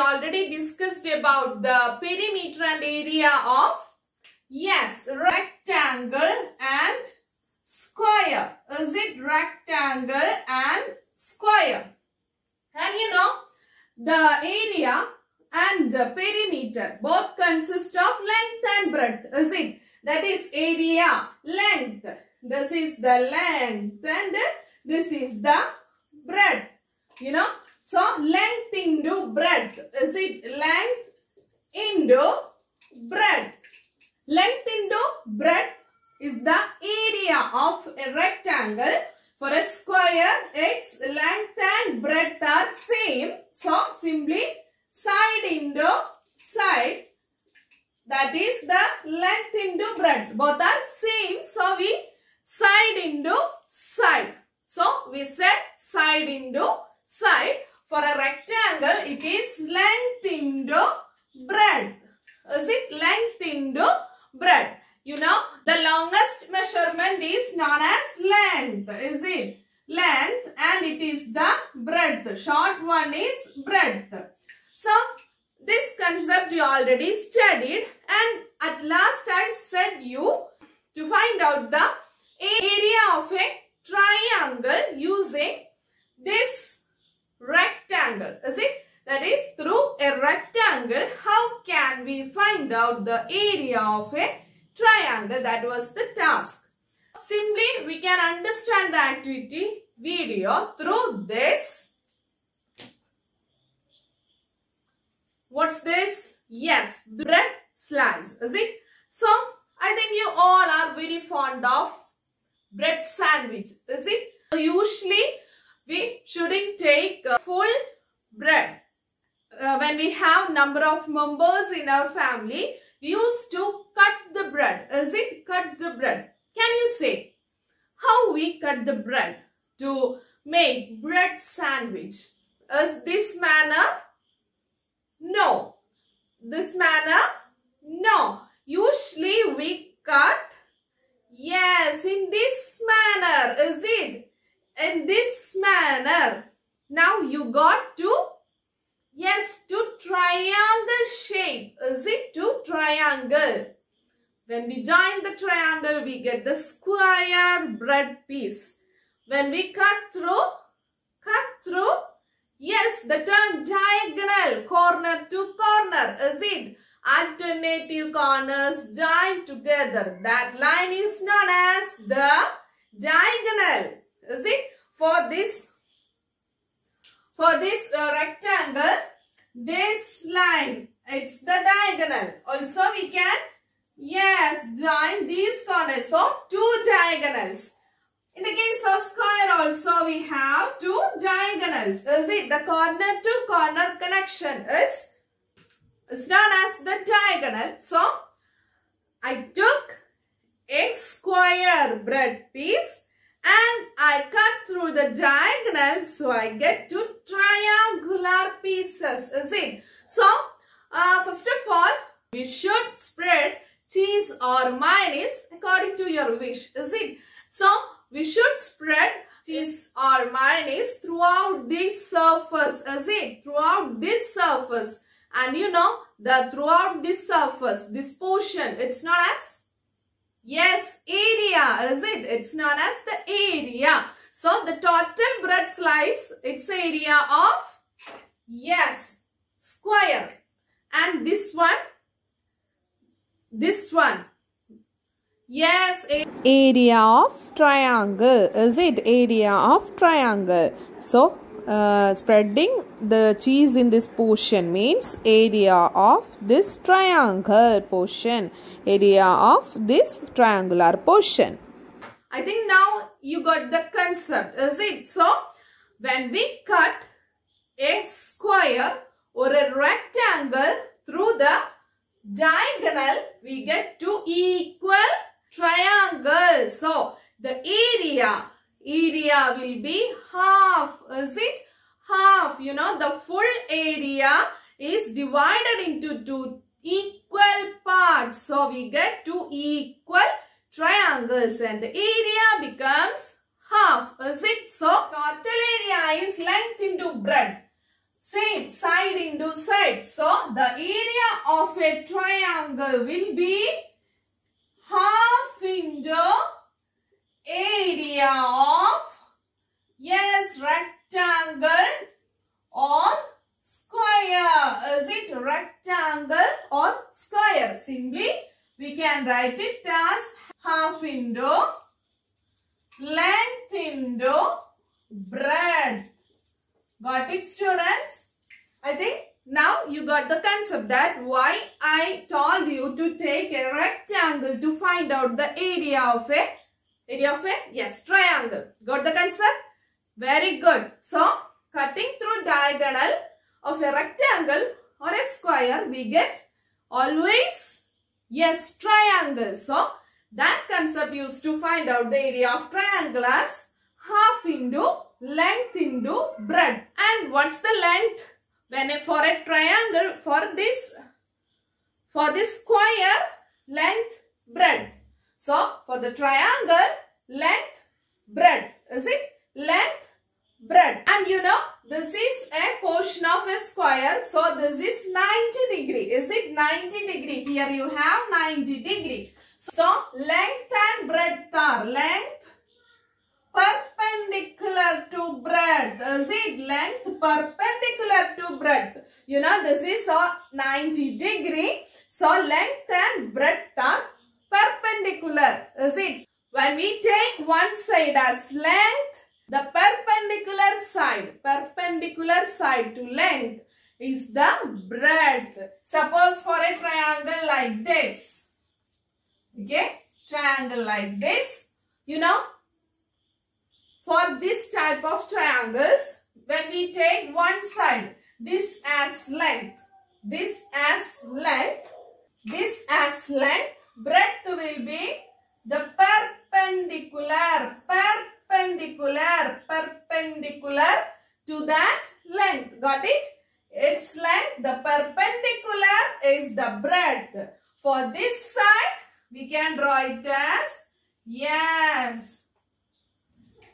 already discussed about the perimeter and area of, yes, rectangle and square. Is it rectangle and square? And you know, the area and the perimeter both consist of length and breadth. Is it? That is area, length. This is the length and this is the breadth. You know. So, length into breadth. Is it length into breadth? Length into breadth is the area of a rectangle. For a square, its length and breadth are same. So, simply side into side that is the length into breadth both are same so we side into side so we said side into side for a rectangle it is length into breadth is it length into breadth you know the longest measurement is known as length is it? Length and it is the breadth. Short one is breadth. So, this concept you already studied and at last I said you to find out the area of a triangle using this rectangle. Is it? That is through a rectangle how can we find out the area of a triangle? That was the task. Simply we can understand the activity video through this What's this? Yes, bread slice. Is it? So, I think you all are very fond of bread sandwich. Is it? Usually, we shouldn't take uh, full bread. Uh, when we have number of members in our family, we used to cut the bread. Is it? Cut the bread. Can you say how we cut the bread to make bread sandwich? Is this manner? No. This manner? No. Usually we cut, yes, in this manner, is it? In this manner. Now you got to, yes, to triangle shape. Is it to triangle? When we join the triangle, we get the square bread piece. When we cut through, cut through, Yes, the term diagonal, corner to corner, is it? Alternative corners joined together. That line is known as the diagonal. Is it? For this, for this uh, rectangle, this line, it's the diagonal. Also, we can, yes, join these corners. So, two diagonals. In the case of square also we have two diagonals. Is it? The corner to corner connection is, is known as the diagonal. So, I took a square bread piece and I cut through the diagonal so I get two triangular pieces. Is it? So, uh, first of all, we should spread cheese or mayonnaise according to your wish. Is it? So, we should spread cheese or mayonnaise throughout this surface is it throughout this surface and you know the throughout this surface this portion it's not as yes area is it? It's known as the area. So the total bread slice its area of yes square. And this one this one. Yes, area of triangle is it area of triangle? So uh, spreading the cheese in this portion means area of this triangle portion area of this triangular portion. I think now you got the concept is it? So when we cut a square or a rectangle through the diagonal we get two equal triangles. So, the area, area will be half. Is it? Half. You know, the full area is divided into two equal parts. So, we get two equal triangles and the area becomes half. Is it? So, total area is length into breadth. Same, side into side. So, the area of a triangle will be half into area of, yes, rectangle or square. Is it rectangle or square? Simply, we can write it as half into length into breadth. Got it students? I think now you got the concept that why I told you to take a rectangle to find out the area of a area of a yes triangle. Got the concept? Very good. So cutting through diagonal of a rectangle or a square we get always yes triangle. So that concept used to find out the area of triangle as half into length into breadth. And what's the length? When a, for a triangle, for this, for this square, length, breadth. So, for the triangle, length, breadth. Is it? Length, breadth. And you know, this is a portion of a square. So, this is 90 degree. Is it 90 degree? Here you have 90 degree. So, length and breadth are length perpendicular to breadth. Is it length perpendicular to breadth? You know, this is a 90 degree. So, length and breadth are perpendicular. Is it? When we take one side as length, the perpendicular side, perpendicular side to length is the breadth. Suppose for a triangle like this. Okay, triangle like this. You know, for this type of triangles, when we take one side, this as length, this as length, this as length, breadth will be the perpendicular, perpendicular, perpendicular to that length. Got it? Its length, the perpendicular is the breadth. For this side, we can draw it as, yes,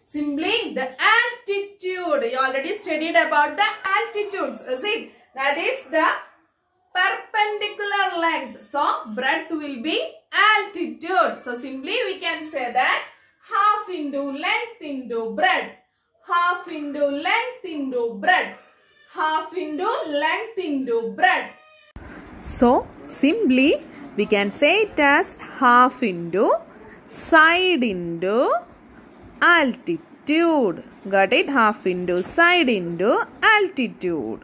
simply the altitude. You already studied about the altitudes. Is it? That is the perpendicular length. So, breadth will be simply we can say that half into length into breadth. Half into length into breadth. Half into length into breadth. So, simply we can say it as half into side into altitude. Got it? Half into side into altitude.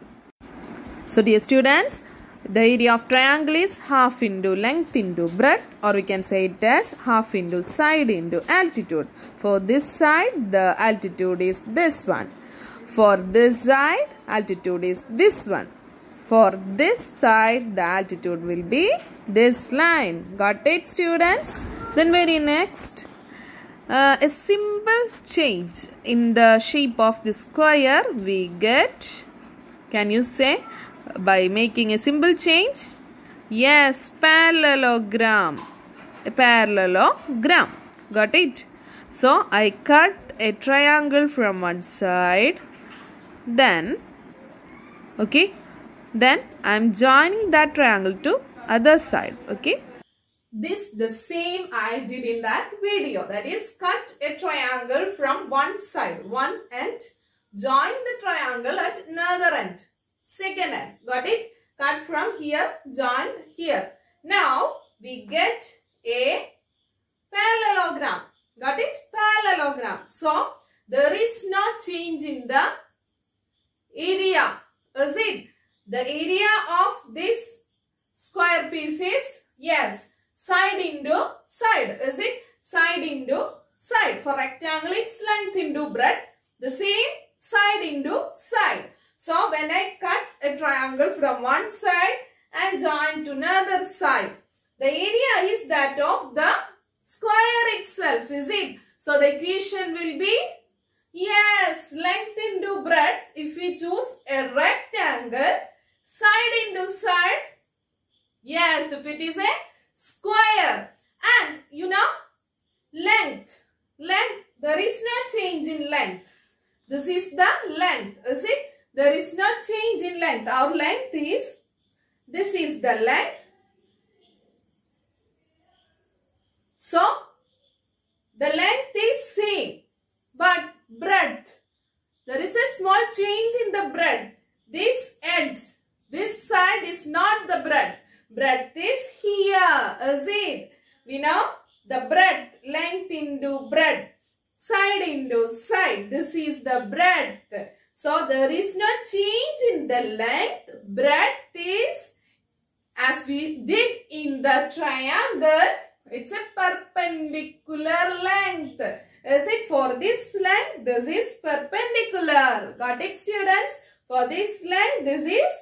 So, dear students, the area of triangle is half into length into breadth or we can say it as half into side into altitude. For this side, the altitude is this one. For this side, altitude is this one. For this side, the altitude will be this line. Got it, students? Then very next, uh, a simple change in the shape of the square we get. Can you say by making a simple change? Yes, parallelogram. A parallelogram. Got it? So I cut a triangle from one side. Then, okay, then I'm joining that triangle to other side. Okay. This the same I did in that video. That is cut a triangle from one side, one end. Join the triangle at another end. Second end. Got it? Cut from here, join here. Now we get a parallelogram. Got it? Parallelogram. So there is no change in the area. Is it? The area of this square piece is yes side into side. Is it? Side into side. For rectangle it's length into breadth. The same side into side. So when I cut a triangle from one side and join to another side. The area is that of the square itself. Is it? So the equation will be Yes, length into breadth. If we choose a rectangle, side into side. Yes, if it is a square. And you know, length. Length there is no change in length. This is the length. Is it? There is no change in length. Our length is, this is the length. So, the length is same. But breadth, there is a small change in the breadth. This edge, this side is not the breadth. Breadth is here. Is it? We know the breadth, length into breadth side into side. This is the breadth. So there is no change in the length. Breadth is as we did in the triangle. It's a perpendicular length. Is it for this length? This is perpendicular. Got it students? For this length, this is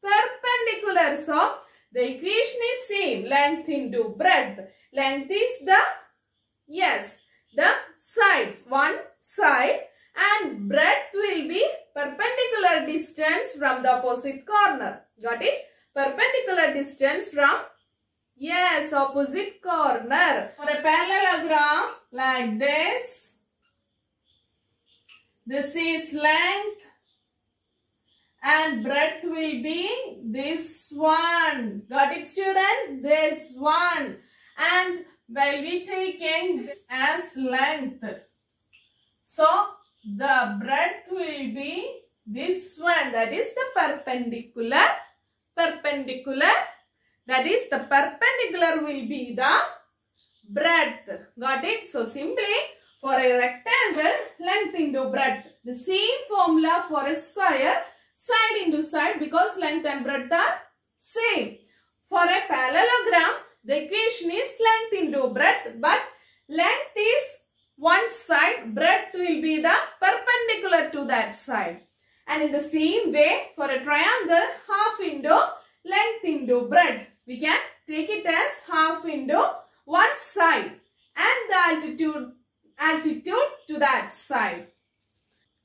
perpendicular. So the equation is same. Length into breadth. Length is the, yes, the side, one side and breadth will be perpendicular distance from the opposite corner. Got it? Perpendicular distance from, yes, opposite corner. For a parallelogram like this, this is length and breadth will be this one. Got it student? This one. And while we taking as length. So, the breadth will be this one. That is the perpendicular. Perpendicular. That is the perpendicular will be the breadth. Got it? So, simply for a rectangle, length into breadth. The same formula for a square, side into side because length and breadth are same. For a parallelogram, the equation is length into breadth but length is one side, breadth will be the perpendicular to that side. And in the same way, for a triangle, half into length into breadth. We can take it as half into one side and the altitude, altitude to that side.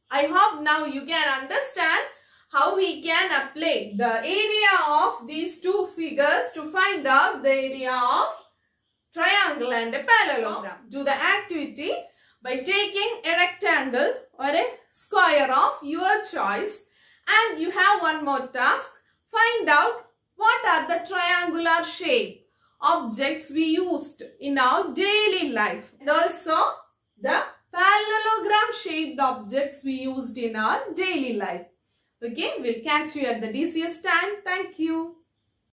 I hope now you can understand how we can apply the area of these two figures to find out the area of triangle and a parallelogram. Do the activity by taking a rectangle or a square of your choice and you have one more task. Find out what are the triangular shape objects we used in our daily life and also the parallelogram shaped objects we used in our daily life. Okay, we'll catch you at the DCS time. Thank you.